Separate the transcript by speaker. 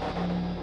Speaker 1: you